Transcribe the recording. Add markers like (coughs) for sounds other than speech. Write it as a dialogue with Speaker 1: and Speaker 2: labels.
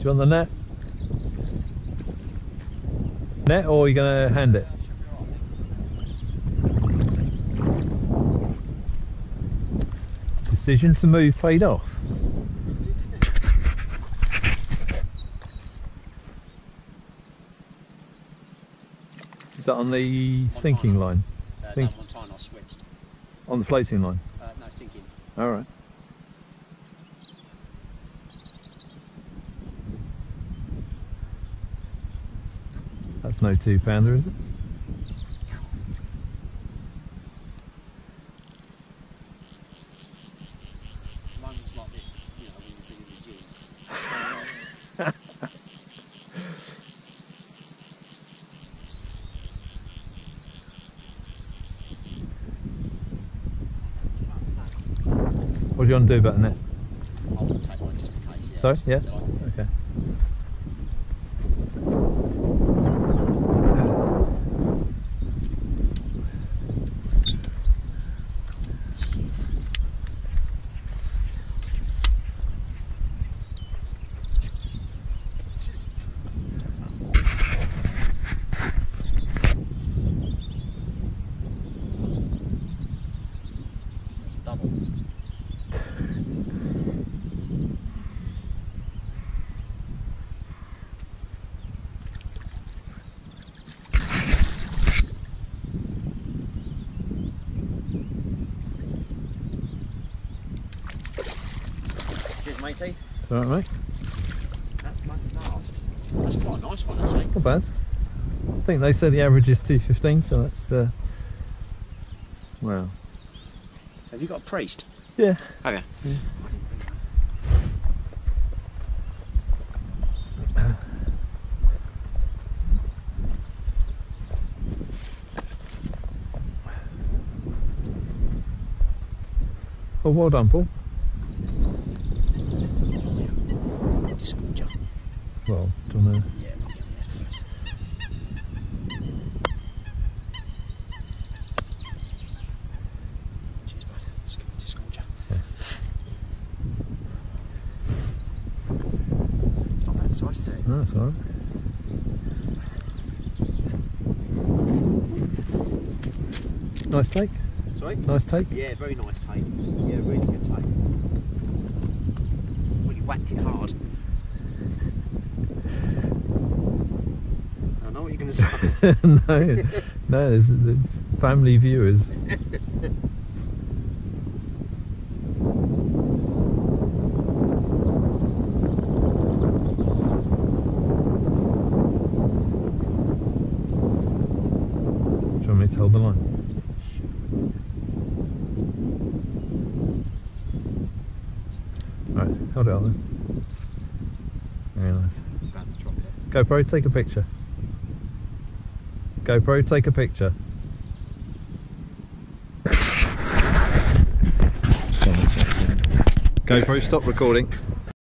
Speaker 1: Do you want the net? Net or are you going to hand it? Decision to move paid off. Is that on the sinking line?
Speaker 2: Uh,
Speaker 1: Think-
Speaker 2: no, Montana I switched.
Speaker 1: On the floating line?
Speaker 2: Uh, no, sinking.
Speaker 1: Alright. That's no two pounder, is it?
Speaker 2: Moments like this, you know, when you've been in the gym.
Speaker 1: What do you want to do about the net?
Speaker 2: I will take one just in case. Yeah.
Speaker 1: Sorry? Yeah? Okay.
Speaker 2: Matey.
Speaker 1: It's alright, mate.
Speaker 2: That's my last. That's quite a nice one, actually.
Speaker 1: Not bad. I think they say the average is 215, so that's, uh, well,
Speaker 2: Have you got a priest?
Speaker 1: yeah.
Speaker 2: Have you?
Speaker 1: Well, (coughs) well done, Paul.
Speaker 2: Just jump.
Speaker 1: Well, do you want to...
Speaker 2: Yeah, yes. Cheers, bud. Just, just jump. Not bad size too.
Speaker 1: No, it's alright. Nice take.
Speaker 2: Sorry?
Speaker 1: Nice take.
Speaker 2: Yeah, very nice take. Yeah, really good take. Well, you whacked it hard. I know what you're going to say.
Speaker 1: no, no, there's the family viewers. Do you want me to hold the line? Alright, hold it on then. Very nice. GoPro, take a picture. GoPro, take a picture. GoPro, stop recording.